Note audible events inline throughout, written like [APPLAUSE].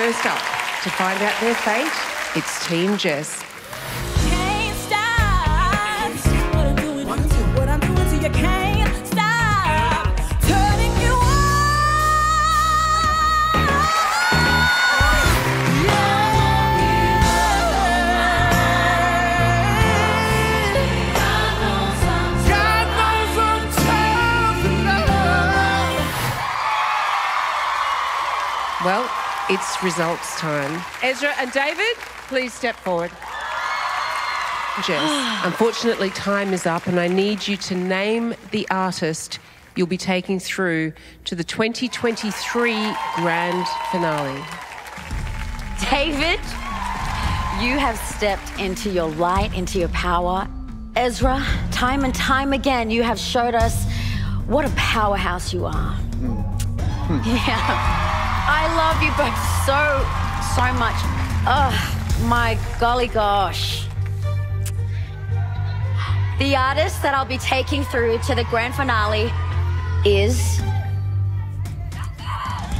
first up to find out their fate, it's Team Jess. Can't stop. What I'm doing, what I'm doing to you can't stop. Turning you Well, it's results time. Ezra and David, please step forward. Jess, [SIGHS] unfortunately, time is up, and I need you to name the artist you'll be taking through to the 2023 grand finale. David, you have stepped into your light, into your power. Ezra, time and time again, you have showed us what a powerhouse you are. Hmm. Hmm. [LAUGHS] Yeah. I love you both so, so much. Oh, my golly gosh. The artist that I'll be taking through to the grand finale is.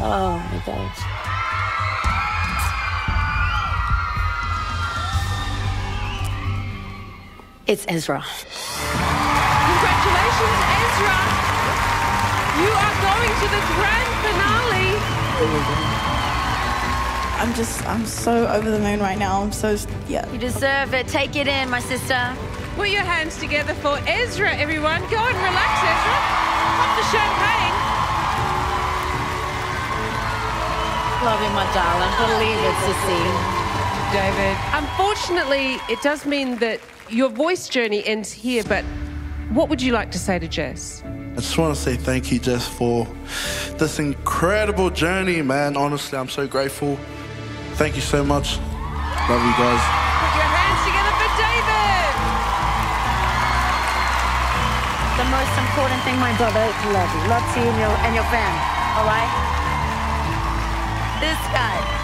Oh my gosh. It's Ezra. Congratulations, Ezra! You are going to the grand finale. I'm just, I'm so over the moon right now. I'm so, yeah. You deserve it. Take it in, my sister. Put your hands together for Ezra, everyone. Go and relax, Ezra. Pop the champagne. Love you, my darling. Believe it, sissy. David. Unfortunately, it does mean that your voice journey ends here, but what would you like to say to Jess? I just want to say thank you, Jess, for this incredible journey, man. Honestly, I'm so grateful. Thank you so much. Love you guys. Put your hands together for David. The most important thing, my brother, is love you. Love to you and your, and your family. All right? This guy.